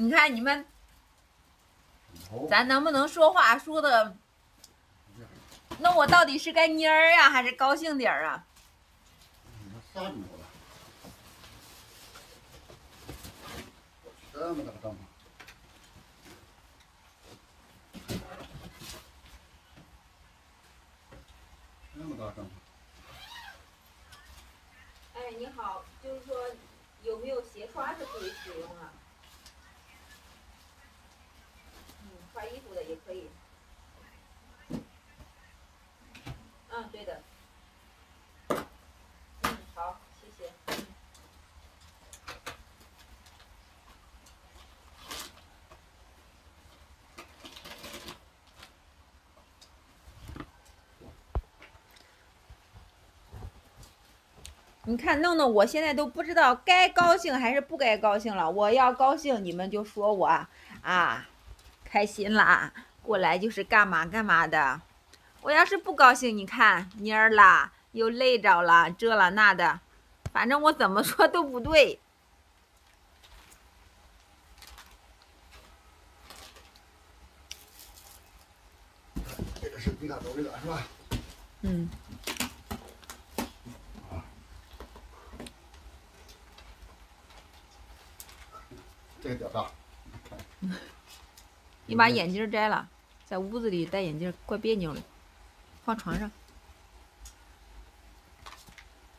你看你们，咱能不能说话说的？那我到底是该蔫儿呀，还是高兴点儿啊？这么大个帐篷，这么大帐篷，哎，你好，就是说有没有鞋刷是可以使用啊？嗯，刷衣服的也可以。嗯，对的。嗯，好，谢谢。你看，弄得我现在都不知道该高兴还是不该高兴了。我要高兴，你们就说我啊，开心啦，过来就是干嘛干嘛的。我要是不高兴，你看蔫儿啦，又累着了，这了那的，反正我怎么说都不对。这个是比他多这个是吧？嗯，这个屌大，你把眼镜摘了，在屋子里戴眼镜怪别扭的，放床上。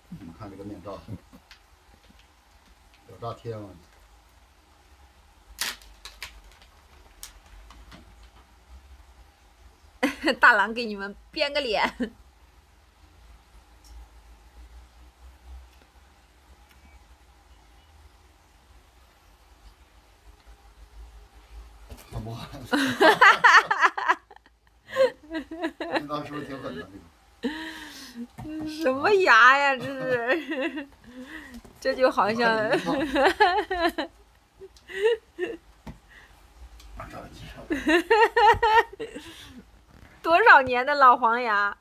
你们看这个面罩，有大贴吗？大郎给你们编个脸。很不狠。你当时挺狠的。什么牙呀？这是，这就好像啊这样介绍多少年的老黄牙。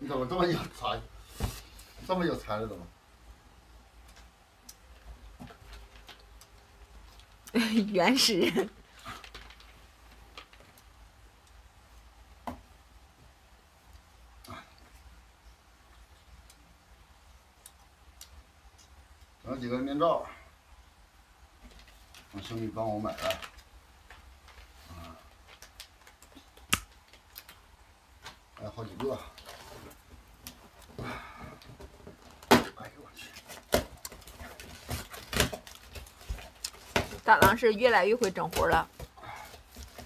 你怎么这么有才？这么有才了怎么？原始人。整几个面罩，让兄弟帮我买的。啊，还有好几个。哎呦我去！大郎是越来越会整活了。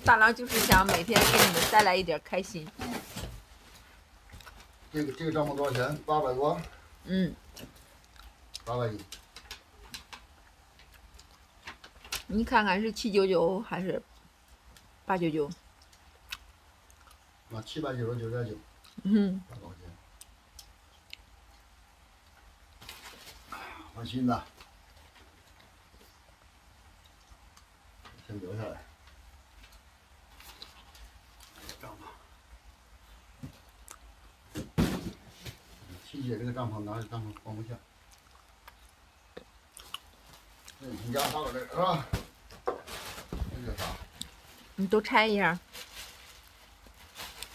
大郎就是想每天给你们带来一点开心。这个这个帐篷多少钱？八百多，嗯，八百一。你看看是七九九还是八九九？啊，七百九十九点九，嗯，钱？换新的，先留下来。帐篷，七姐这个帐篷拿着帐篷放不下。这你家大个这是吧？这叫啥？你都拆一下。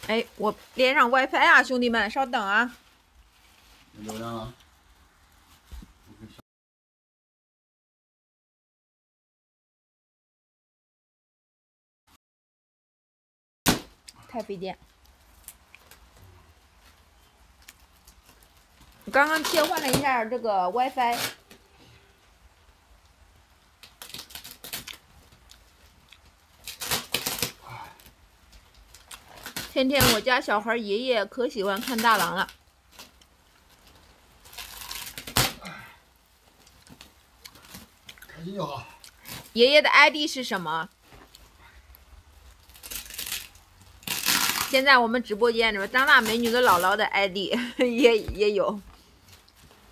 哎，我连上 WiFi 啊，兄弟们，稍等啊。有流量啊？太费电。我刚刚切换了一下这个 WiFi。天天我家小孩爷爷可喜欢看大郎了。开心就好。爷爷的 ID 是什么？现在我们直播间里面张大美女的姥姥的 ID 也也有，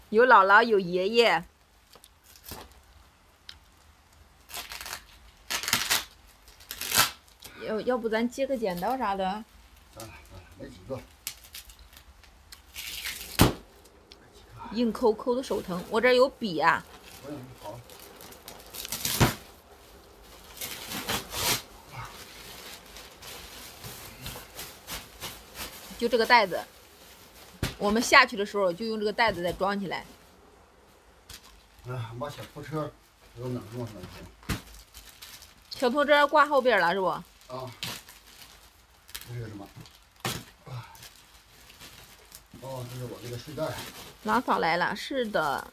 有姥姥有爷爷。要要不咱接个剪刀啥的？来几个。硬抠抠的手疼。我这有笔啊，不用好。就这个袋子，我们下去的时候就用这个袋子再装起来。哎，把小拖车给我弄弄上去。小拖车挂后边了是不？啊，这是什么？啊哦，这是我这个睡袋。郎嫂来了，是的。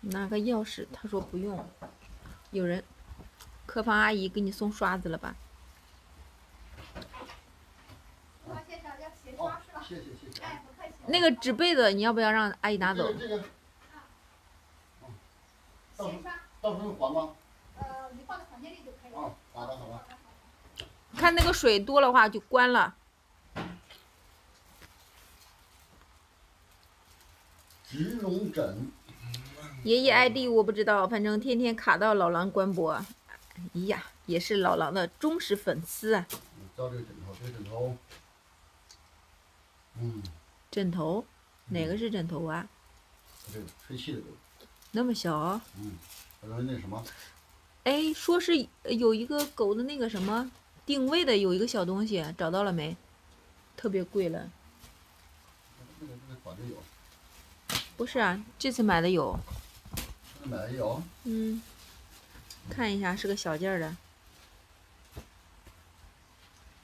拿个钥匙，他说不用。有人，客房阿姨给你送刷子了吧？王先生要写哦刷是吧？，那个纸被子你要不要让阿姨拿走这？个这个，到时候，到时候还吗？呃，你放在房间里就可以了。啊，好的好的。看那个水多的话就关了。植绒枕，爷爷 ID 我不知道，反正天天卡到老狼官博。哎呀，也是老狼的忠实粉丝啊。嗯照这个枕头，这个枕头，嗯，枕头，哪个是枕头啊？这个吹气的这个，那么小？嗯，那什么，哎，说是有一个狗的那个什么定位的，有一个小东西，找到了没？特别贵了。那个那个管子有，不是啊，这次买的有。这个买的有，嗯，看一下，是个小件儿的。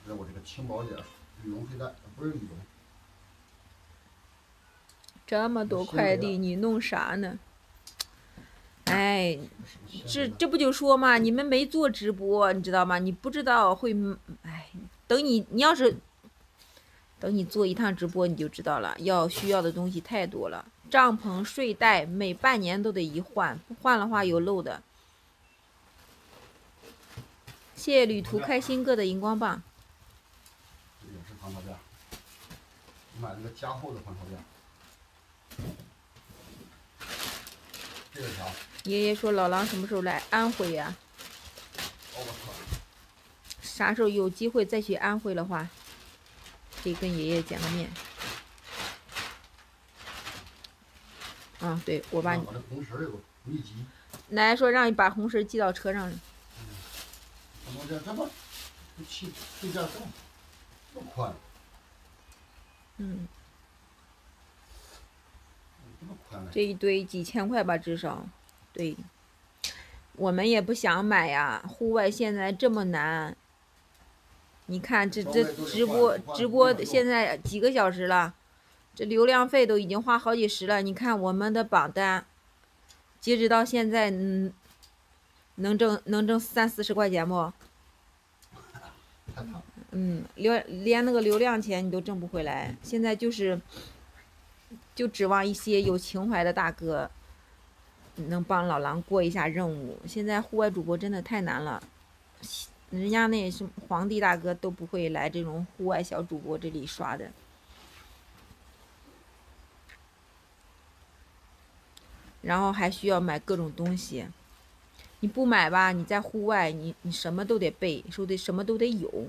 这我这个轻薄点儿羽绒睡袋，不是羽绒，这么多快递，你弄啥呢？哎，这这不就说嘛，你们没做直播，你知道吗？你不知道会，哎，等你你要是等你做一趟直播，你就知道了，要需要的东西太多了。帐篷、睡袋，每半年都得一换，不换的话有漏的。谢谢旅途开心哥的荧光棒，这也是防潮垫，我买了个加厚的防潮垫儿。这个啥？爷爷说老狼什么时候来安徽呀、哦，我操！啥时候有机会再去安徽的话，可以跟爷爷见个面。啊，对，我把你把这红绳儿奶奶说让你把红绳系到车上。防潮垫儿这么，这这么这么宽，嗯，这一堆几千块吧，至少。对，我们也不想买呀，户外现在这么难。你看这这直播直播现在几个小时了，这流量费都已经花好几十了。你看我们的榜单，截止到现在，嗯，能挣能挣三四十块钱不？嗯，流连那个流量钱你都挣不回来，现在就是，就指望一些有情怀的大哥，能帮老狼过一下任务。现在户外主播真的太难了，人家那什么皇帝大哥都不会来这种户外小主播这里刷的。然后还需要买各种东西，你不买吧，你在户外你你什么都得备，说得什么都得有。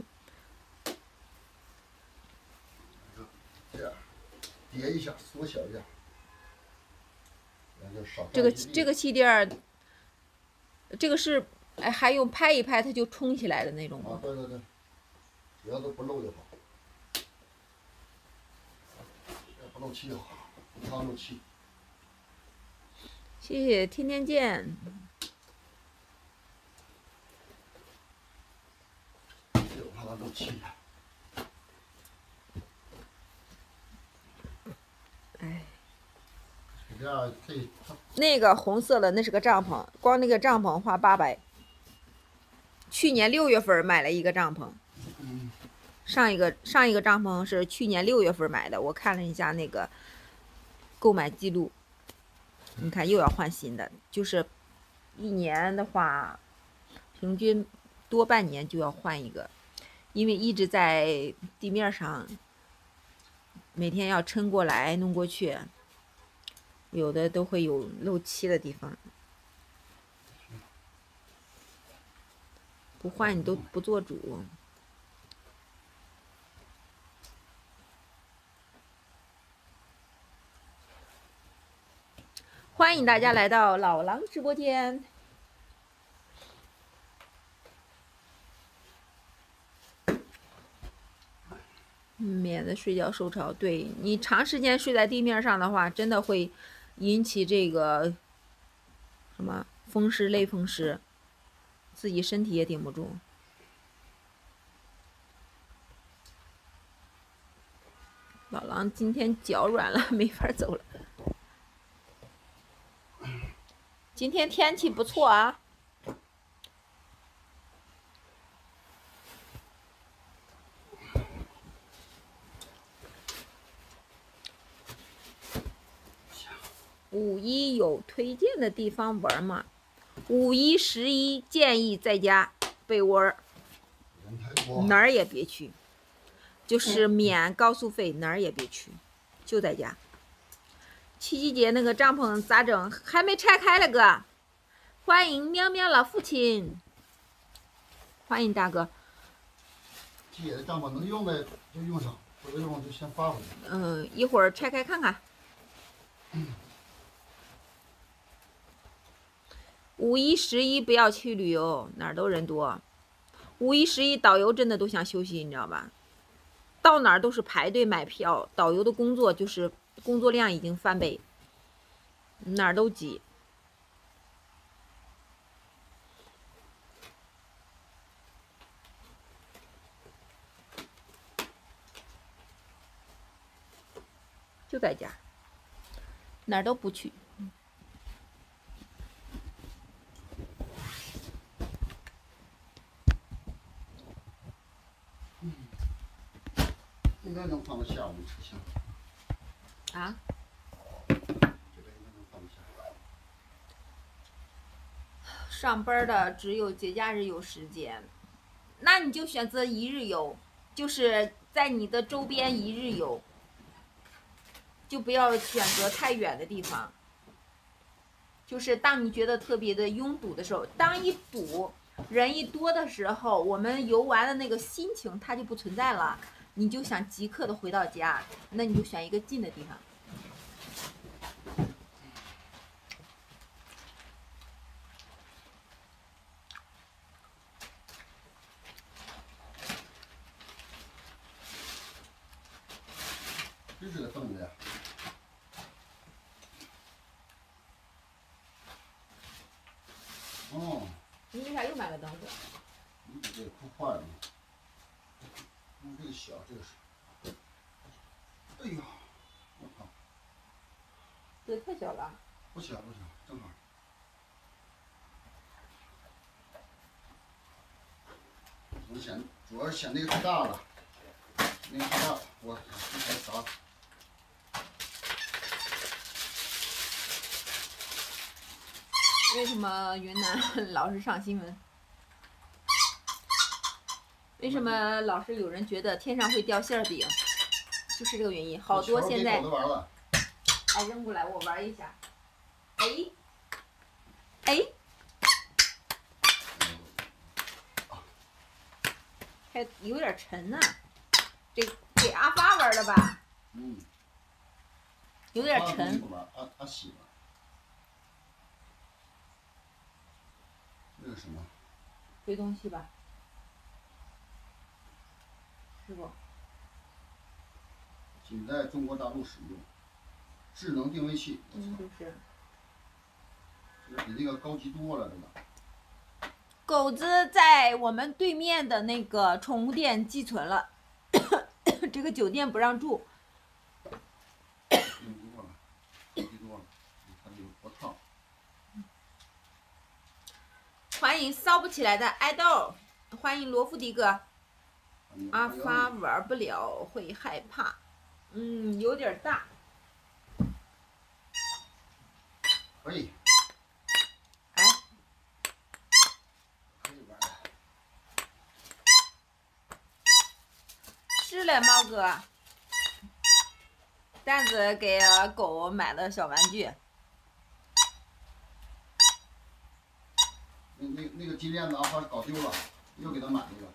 这样叠一下，缩小一点，然后就少这个这个气垫儿，这个是哎还用拍一拍它就冲起来的那种吗？，啊对对对，只要都不漏就好，不漏气就好，不烫漏气。谢谢天天见，这我怕它漏气。那个红色的那是个帐篷，光那个帐篷花八百。去年六月份买了一个帐篷，上一个上一个帐篷是去年六月份买的，我看了一下那个购买记录，你看又要换新的，就是一年的话，平均多半年就要换一个，因为一直在地面上，每天要撑过来弄过去，有的都会有漏漆的地方。不换你都不做主。欢迎大家来到老狼直播间。免得睡觉受潮，对你长时间睡在地面上的话，真的会引起这个什么风湿、类风湿，自己身体也顶不住。老狼今天脚软了，没法走了。今天天气不错啊。五一有推荐的地方玩吗？五一、十一建议在家被窝儿。哪儿也别去，就是免高速费，哪儿也别去，就在家。七夕节那个帐篷咋整？还没拆开了哥。欢迎喵喵老父亲，欢迎大哥。七姐的帐篷能用的就用上，不能用就先发回去。嗯，一会儿拆开看看。五一、十一不要去旅游，哪儿都人多。五一、十一导游真的都想休息，你知道吧？到哪儿都是排队买票，导游的工作就是工作量已经翻倍，哪儿都挤。就在家，哪儿都不去。应该能放得下我们车厢，啊？这个应该能放得下。上班的只有节假日有时间，那你就选择一日游，就是在你的周边一日游，就不要选择太远的地方。就是当你觉得特别的拥堵的时候，当一堵人一多的时候，我们游玩的那个心情它就不存在了，你就想即刻的回到家，那你就选一个近的地方。这是个凳子呀。哦，你为啥又买了凳子？你把这坏了小，这个是。哎呀，我靠，这太小了。不小不小，正好。我嫌主要是嫌那个太大了，那个太大，我这才砸。为什么云南 老是上新闻？为什么老是有人觉得天上会掉馅儿饼？就是这个原因。好多现在哎扔过来，我玩一下。哎，哎，还有点沉呢、这给阿发玩的吧？嗯，有点沉。喜欢。这是什么？推东西吧，是不？仅在中国大陆使用。智能定位器，我嗯，操，就是。这比那个高级多了，真的。狗子在我们对面的那个宠物店寄存了，这个酒店不让住。欢迎骚不起来的爱豆，欢迎罗富迪哥。你阿发玩不了会害怕，嗯，有点大。可以，哎，可以玩。是嘞，猫哥。蛋子给狗买的小玩具，那那那个金链子阿发搞丢了，又给他买一个，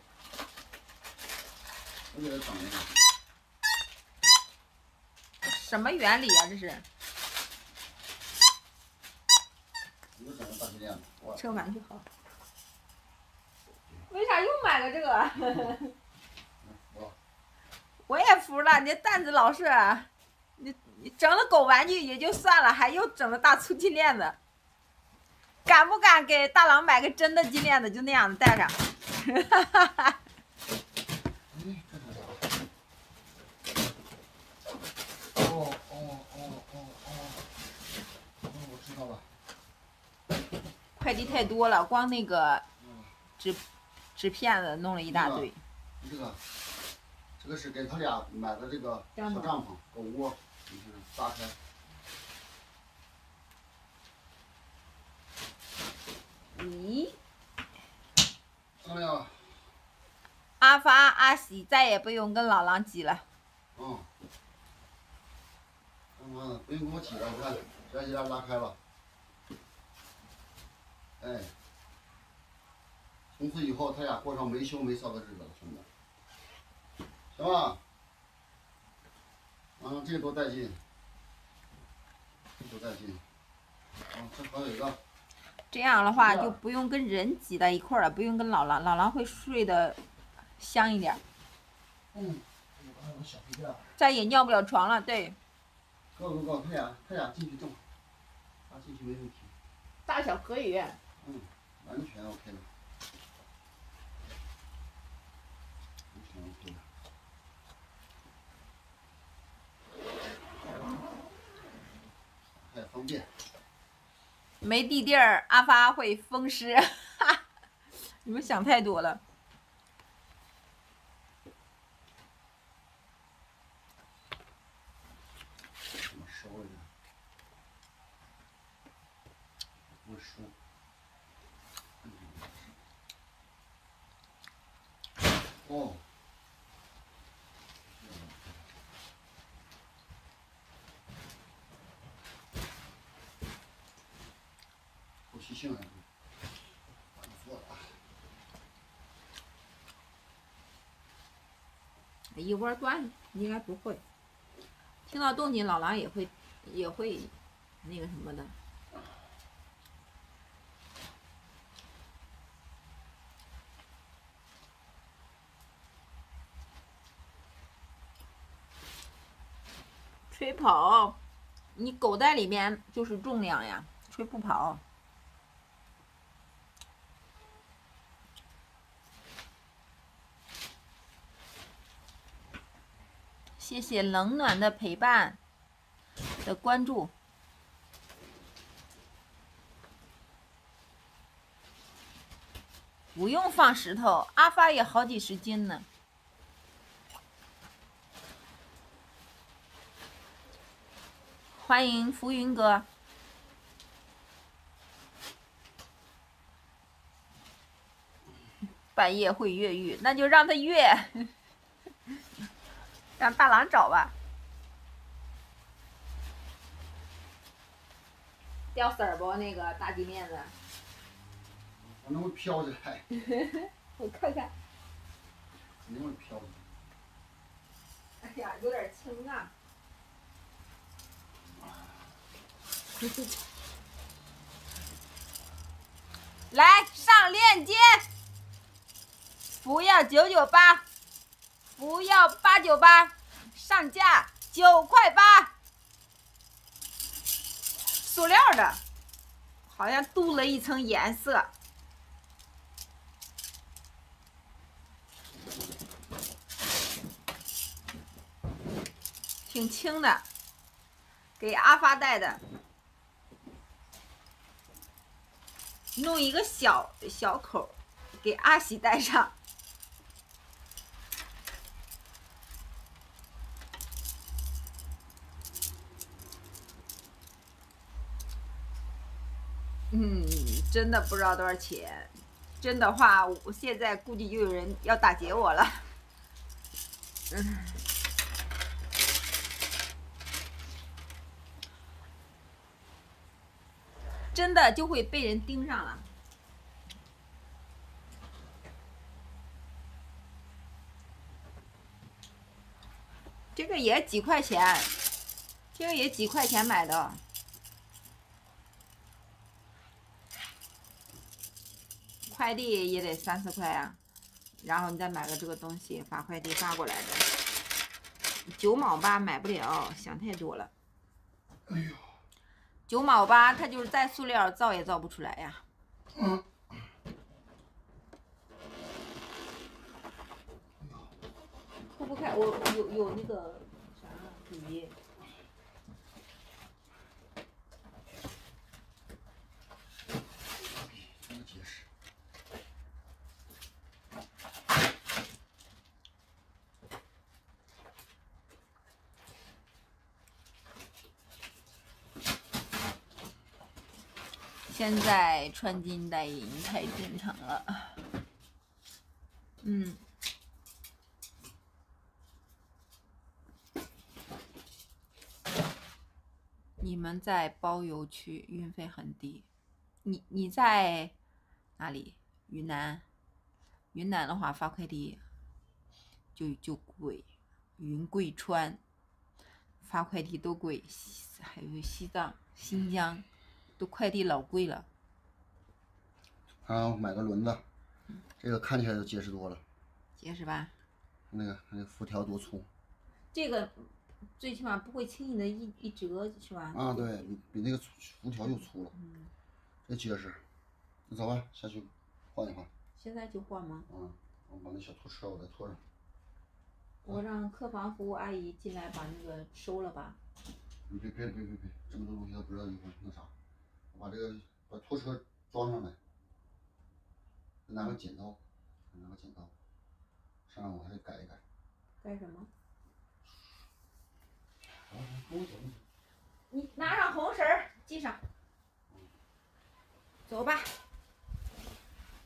什么原理啊？这是？链子，我吃个玩具好。为啥又买了这个？我也服了，你这担子老是，你你整了狗玩具也就算了，还又整了大粗金链子。敢不敢给大郎买个真的金链子，就那样子戴上？哎，这是啥？哦哦哦哦哦，哦，我知道了。快递太多了，光那个嗯，纸纸片子弄了一大堆。这个，这个是给他俩买的这个小帐篷、狗窝，你看搭开。咦，哎呀，阿发阿喜再也不用跟老狼挤了。嗯，他妈的，不用给我挤了，你看，这一下拉开了。哎，从此以后他俩过上没羞没臊的日子了，兄弟，行吧？啊，这个多带劲，这个多带劲。啊，这还有一个，这样的话就不用跟人挤在一块儿了，不用跟老狼，老狼会睡得香一点，嗯。再也尿不了床了。对，够够够，他俩他俩进去正好，他进去没问题，大小可以。完全 OK 了，完全 OK 了。还方便，没地地儿，阿发会风湿。你们想太多了。怎么收来着？不会收。哦。一窝端应该不会。听到动静，老狼也会也会那个什么的。吹跑，你狗袋里面就是重量呀，吹不跑。谢谢冷暖的陪伴的关注。不用放石头，阿发也好几十斤呢。欢迎浮云哥。半夜会越狱，那就让他越。让大郎找吧。掉色儿不？那个大金链子，反正会飘起来，我看看。肯定会飘起来。哎呀，有点轻啊。来上链接，不要九九八，不要八九八，上架九块八，塑料的，好像镀了一层颜色。挺轻的，给阿发带的，弄一个小小口，给阿喜带上。嗯，真的不知道多少钱。真的话，我现在估计就有人要打劫我了。嗯。真的就会被人盯上了。这个也几块钱，这个也几块钱买的。快递也得三四块啊，然后你再买个这个东西发快递发过来的，九毛八买不了，想太多了。哎呦，九毛八，它就是再塑料造也造不出来呀。嗯，铺不开，我有有那个啥笔。现在穿金戴银太正常了。嗯。你们在包邮区，运费很低。你你在哪里？云南。云南的话发快递就就贵，云贵川发快递都贵，还有西藏、新疆都快递老贵了。啊，买个轮子，这个看起来就结实多了。结实吧？那个那个辐条多粗这个最起码不会轻易的一一折，是吧？啊！对比比那个粗辐条又粗了，嗯，这结实。那走吧，下去换一换。现在就换吗？嗯，我把那小拖车我再拖上。我让客房服务阿姨进来把那个收了吧。你别别别别别，这么多东西她不知道一会儿那啥，我把这个把拖车装上来，再拿个剪刀，拿个剪刀，上面我还得改一改。改什么？你拿上红绳儿系上。走吧，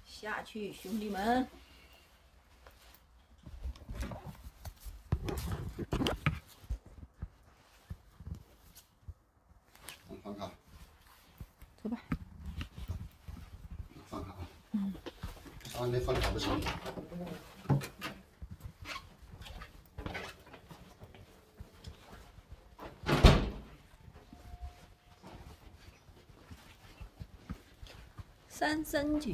下去，兄弟们。嗯，放卡，走吧。放卡啊。嗯。三三九。